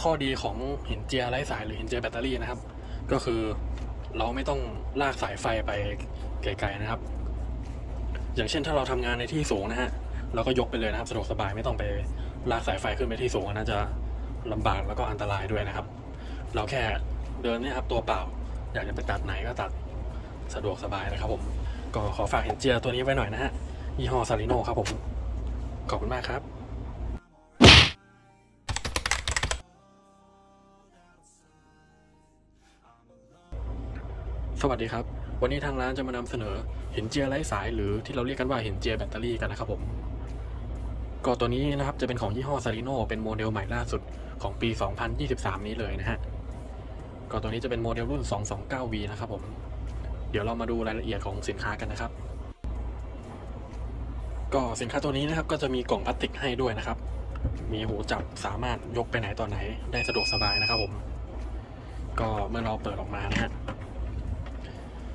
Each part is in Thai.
ข้อดีของหินเจียไร้สายหรือหินเจียแบตเตอรี่นะครับ ก็คือเราไม่ต้องลากสายไฟไปไกลๆนะครับ อย่างเช่นถ้าเราทำงานในที่สูงนะฮะเราก็ยกไปเลยนะครับสะดวกสบายไม่ต้องไปลากสายไฟขึ้นไปที่สูงนน่าจะลำบากแล้วก็อันตรายด้วยนะครับ เราแค่เดินเนี่ยครับตัวเปล่า อยากจะไปตัดไหนก็ตัดสะดวกสบายนะครับผมก็ขอฝากหินเจียตัวนี้ไว้หน่อยนะฮะยี่ห้อซาริโนครับผม ขอบคุณมากครับ สวัสดีครับ วันนี้ทางร้านจะมานำเสนอหินเจียรไร้สายหรือที่เราเรียกกันว่าหินเจียรแบตเตอรี่กันนะครับผม ก็ตัวนี้นะครับจะเป็นของยี่ห้อ ZARINO เป็นโมเดลใหม่ล่าสุดของปี 2023 นี้เลยนะฮะ ก็ตัวนี้จะเป็นโมเดลรุ่น 229V นะครับผม เดี๋ยวเรามาดูรายละเอียดของสินค้ากันนะครับ ก็สินค้าตัวนี้นะครับก็จะมีกล่องพลาสติกให้ด้วยนะครับ มีหูจับสามารถยกไปไหนต่อไหนได้สะดวกสบายนะครับผม ก็เมื่อเราเปิดออกมานะฮะ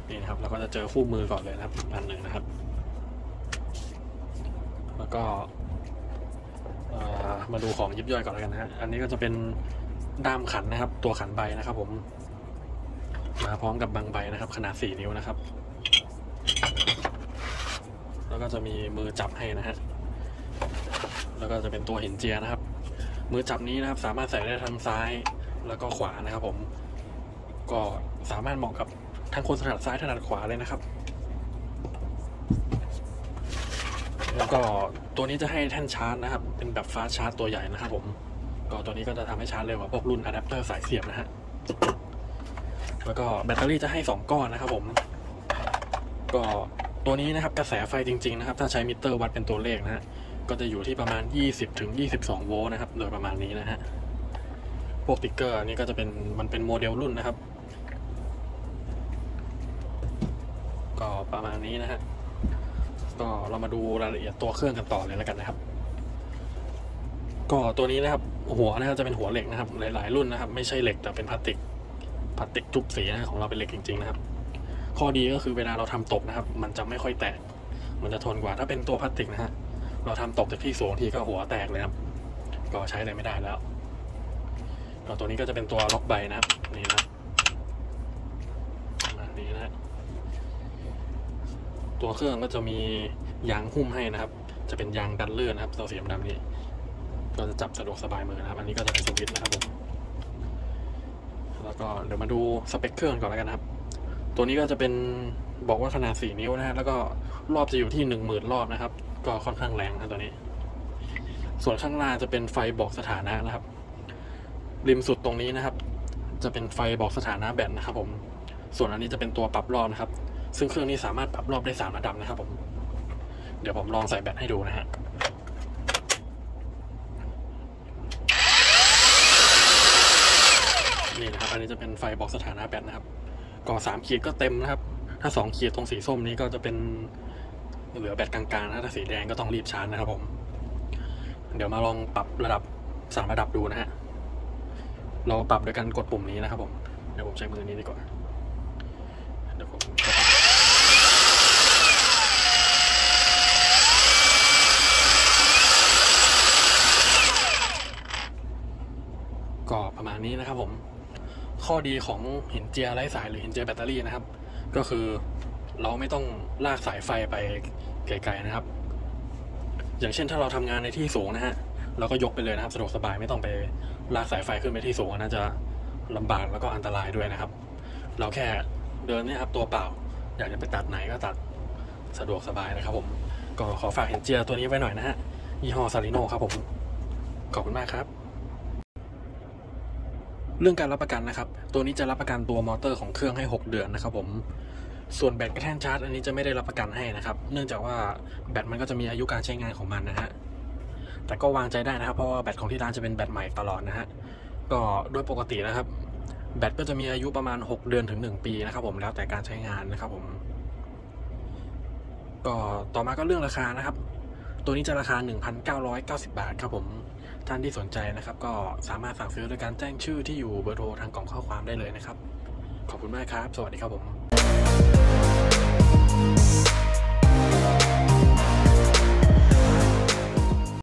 นี่นะครับเราก็จะเจอคู่มือก่อนเลยนะครับอันหนึ่งนะครับ แล้วก็มาดูของยิบย่อยก่อนแล้วกันนะฮะอันนี้ก็จะเป็นด้ามขันนะครับ ตัวขันใบนะครับ ผม มาพร้อมกับบางใบนะครับ ขนาด4นิ้วนะครับ แล้วก็จะมีมือจับให้นะฮะแล้วก็จะเป็นตัวหินเจียนะครับ มือจับนี้นะครับ สามารถใส่ได้ทั้งซ้ายแล้วก็ขวานะครับ ผม ก็สามารถเหมาะกับ ทั้งคนถนัดซ้ายถนัดขวาเลยนะครับ แล้วก็ตัวนี้จะให้แท่นชาร์จนะครับ เป็นแบบฟาสชาร์จตัวใหญ่นะครับ ผม ก็ตัวนี้ก็จะทำให้ชาร์จเร็วกว่าพวกรุ่นอะแดปเตอร์สายเสียบนะฮะ แล้วก็แบตเตอรี่จะให้ 2 ก้อนนะครับ ผม ก็ตัวนี้นะครับกระแสไฟจริง ๆ นะครับ ถ้าใช้มิเตอร์วัดเป็นตัวเลขนะฮะก็จะอยู่ที่ประมาณ 20ถึง22 โวลต์นะครับ โดยประมาณนี้นะฮะ พวกสติ๊กเกอร์นี่ก็จะเป็นมันเป็นโมเดลรุ่นนะครับ ประมาณนี้นะฮะก็เรามาดูรายละเอียดตัวเครื่องกันต่อเลยแล้วกันนะครับ ก็ตัวนี้นะครับ หัวนะครับจะเป็นหัวเหล็กนะครับ หลาย ๆ รุ่นนะครับ ไม่ใช่เหล็กแต่เป็นพลาสติกพลาสติกจุบสีนะของเราเป็นเหล็กจริง ๆ นะครับ ข้อดีก็คือเวลาเราทำตกนะครับ มันจะไม่ค่อยแตก มันจะทนกว่าถ้าเป็นตัวพลาสติกนะฮะเราทำตกจากที่สูงทีก็หัวแตกเลยครับ ก็ใช้อะไรไม่ได้แล้วตัวนี้ก็จะเป็นตัวล็อกใบนะครับนี่นะมาณนี้นะฮะ ตัวเครื่องก็จะมียางหุ้มให้นะครับ จะเป็นยางดันเลื่อนนะครับตัวสีดำๆนี้ ก็จะจับสะดวกสบายมือนะครับ อันนี้ก็จะเป็นสวิตช์นะครับผมแล้วก็เดี๋ยวมาดูสเปคเครื่องก่อนแล้วกันครับ ตัวนี้ก็จะเป็นบอกว่าขนาด 4 นิ้วนะฮะแล้วก็รอบจะอยู่ที่ 10,000 รอบนะครับ ก็ค่อนข้างแรงนะตัวนี้ ส่วนข้างล่างจะเป็นไฟบอกสถานะนะครับ ริมสุดตรงนี้นะครับ จะเป็นไฟบอกสถานะแบตนะครับ ผม ส่วนอันนี้จะเป็นตัวปรับรอบนะครับ ซึ่งเครื่องนี้สามารถปรับรอบได้สามระดับนะครับผม เดี๋ยวผมลองใส่แบตให้ดูนะฮะนี่นะครับ อันนี้จะเป็นไฟบอกสถานะแบตนะครับก็สามขีดก็เต็มนะครับ ถ้าสองขีดตรงสีส้มนี้ก็จะเป็นเหลือแบตกลางๆนะถ้าสีแดงก็ต้องรีบชาร์จนะครับผม เดี๋ยวมาลองปรับระดับสามระดับดูนะฮะ เราปรับโดยการกดปุ่มนี้นะครับผม เดี๋ยวผมใช้มือนี้ดีกว่า เดี๋ยวผมกดก็ประมาณ นะครับผม ข้อดีของหินเจียไร้สายหรือหินเจียแบตเตอรี่นะครับ ก็คือเราไม่ต้องลากสายไฟไปไกลๆนะครับ อย่างเช่นถ้าเราทำงานในที่สูงนะฮะเราก็ยกไปเลยนะครับสะดวกสบายไม่ต้องไปลากสายไฟขึ้นไปที่สูงน่าจะลำบากแล้วก็อันตรายด้วยนะครับ เราแค่เดินเนี่ยครับตัวเปล่า อยากจะไปตัดไหนก็ตัดสะดวกสบายนะครับผมก็ขอฝากหินเจียตัวนี้ไว้หน่อยนะฮะยี่ห้อซาริโนครับผม ขอบคุณมากครับ เรื่องการรับประกันนะครับ ตัวนี้จะรับประกันตัวมอเตอร์ของเครื่องให้ 6 เดือนนะครับผม ส่วนแบตกระแท่นชาร์จ อันนี้จะไม่ได้รับประกันให้นะครับ เนื่องจากว่าแบตมันก็จะมีอายุการใช้งานของมันนะฮะ แต่ก็วางใจได้นะครับ เพราะว่าแบตของที่ร้านจะเป็นแบตใหม่ตลอดนะฮะ ก็โดยปกตินะครับ แบตก็จะมีอายุประมาณ 6 เดือนถึง 1 ปีนะครับ ผม แล้วแต่การใช้งานนะครับผม ก็ต่อมาก็เรื่องราคานะครับ ตัวนี้จะราคา 1,990 บาทครับผม ท่านที่สนใจนะครับ ก็สามารถสั่งซื้อโดยการแจ้งชื่อที่อยู่เบอร์โทรทางกล่องข้อความได้เลยนะครับ ขอบคุณมากครับ สวัสดีครับผม